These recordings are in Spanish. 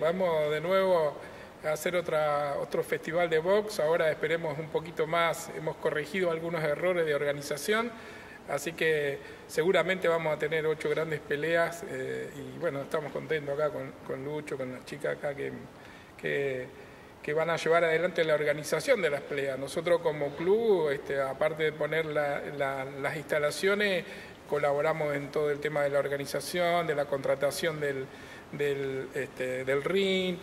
Vamos de nuevo a hacer otra, otro festival de box, ahora esperemos un poquito más, hemos corregido algunos errores de organización, así que seguramente vamos a tener ocho grandes peleas eh, y bueno, estamos contentos acá con, con Lucho, con las chicas acá que, que, van a llevar adelante la organización de las peleas. Nosotros como club, este, aparte de poner las instalaciones, colaboramos en todo el tema de la organización, de la contratación del del, este, del RIN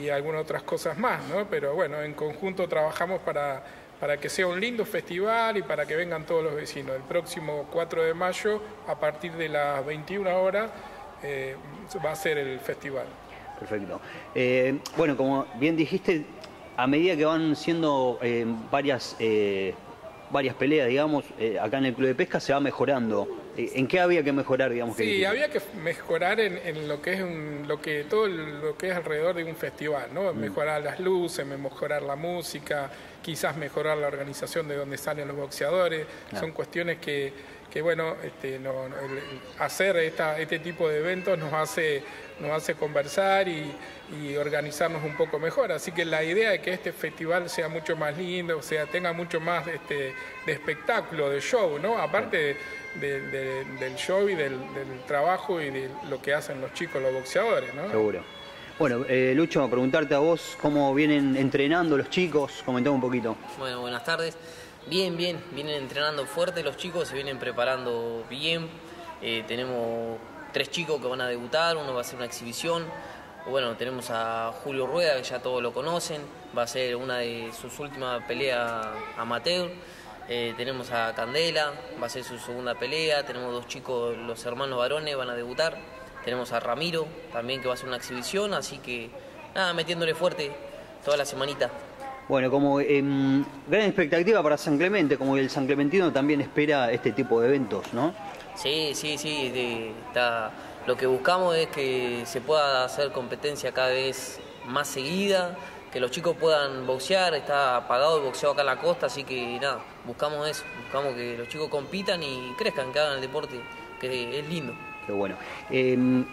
y algunas otras cosas más, ¿no? Pero bueno, en conjunto trabajamos para, para que sea un lindo festival y para que vengan todos los vecinos. El próximo 4 de mayo, a partir de las 21 horas, eh, va a ser el festival. Perfecto. Eh, bueno, como bien dijiste, a medida que van siendo eh, varias varias peleas, digamos, eh, acá en el Club de Pesca se va mejorando. Eh, ¿En qué había que mejorar, digamos? Sí, había que mejorar en, lo que es lo que todo lo que es alrededor de un festival, ¿no? Mm. Mejorar las luces, mejorar la música, quizás mejorar la organización de donde salen los boxeadores. Son cuestiones que que bueno, este, hacer este tipo de eventos nos hace, nos hace conversar y, organizarnos un poco mejor. Así que la idea es que este festival sea mucho más lindo, o sea, tenga mucho más este, de espectáculo, de show, ¿no? Aparte del show y del, trabajo y de lo que hacen los chicos, los boxeadores, ¿no? Seguro. Bueno, eh, Lucho, preguntarte a vos cómo vienen entrenando los chicos, comentame un poquito. Bueno, buenas tardes. Bien, bien, vienen entrenando fuerte los chicos, se vienen preparando bien. Eh, tenemos tres chicos que van a debutar, uno va a hacer una exhibición. Bueno, tenemos a Julio Rueda, que ya todos lo conocen, va a ser una de sus últimas peleas amateur. Eh, tenemos a Candela, va a ser su segunda pelea. Tenemos dos chicos, los hermanos varones, van a debutar. Tenemos a Ramiro, también que va a hacer una exhibición, así que nada, metiéndole fuerte toda la semanita. Bueno, como em, gran expectativa para San Clemente, como el San Clementino también espera este tipo de eventos, ¿no? Sí, sí, sí. está, lo que buscamos es que se pueda hacer competencia cada vez más seguida, que los chicos puedan boxear, está apagado el boxeo acá en la costa, así que nada, buscamos eso, buscamos que los chicos compitan y crezcan, que hagan el deporte, que es lindo. Qué bueno. Em,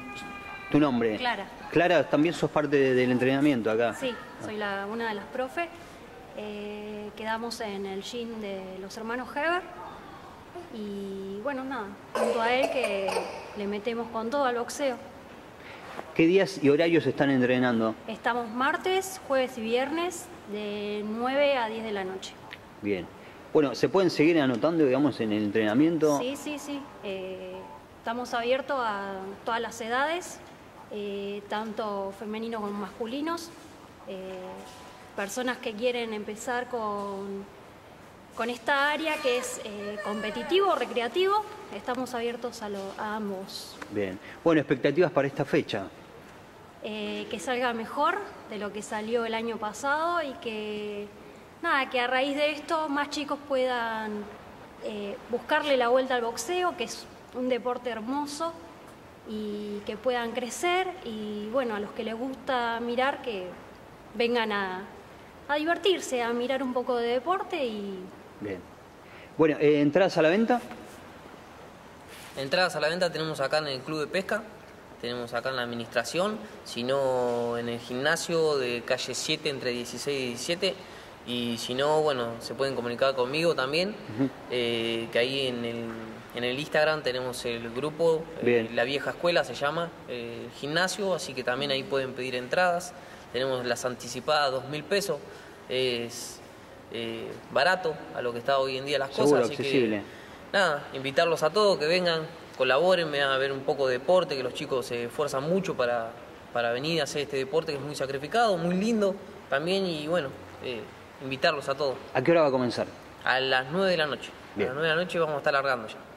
¿Tu nombre? Clara. Clara, también sos parte del entrenamiento acá. Sí, soy la, una de las profes. Eh, quedamos en el gym de los hermanos Heber y bueno, nada, junto a él que le metemos con todo al boxeo. ¿Qué días y horarios están entrenando? Estamos martes, jueves y viernes de 9 a 10 de la noche. Bien. Bueno, ¿se pueden seguir anotando, digamos, en el entrenamiento? Sí, sí, sí. Eh, estamos abiertos a todas las edades, eh, tanto femeninos como masculinos personas que quieren empezar con, con esta área que es eh, competitivo recreativo, estamos abiertos a, ambos. Bien. Bueno, expectativas para esta fecha. Eh, que salga mejor de lo que salió el año pasado y que, nada, que a raíz de esto más chicos puedan eh, buscarle la vuelta al boxeo, que es un deporte hermoso y que puedan crecer y bueno, a los que les gusta mirar que vengan a, a divertirse, a mirar un poco de deporte y... Bien. Bueno, eh, ¿entradas a la venta? Entradas a la venta tenemos acá en el Club de Pesca, tenemos acá en la administración, sino en el gimnasio de calle 7 entre 16 y 17. Y si no, bueno, se pueden comunicar conmigo también, eh, que ahí en el, en el Instagram tenemos el grupo, eh, La Vieja Escuela se llama, el gimnasio, así que también ahí pueden pedir entradas tenemos las anticipadas dos mil pesos, es eh, barato a lo que está hoy en día las cosas. Así accesible. que, nada, invitarlos a todos, que vengan, colaboren, vean a ver un poco de deporte, que los chicos se esfuerzan mucho para, para venir a hacer este deporte que es muy sacrificado, muy lindo también y bueno, eh, invitarlos a todos. ¿A qué hora va a comenzar? A las 9 de la noche. A las 9 de la noche vamos a estar largando ya.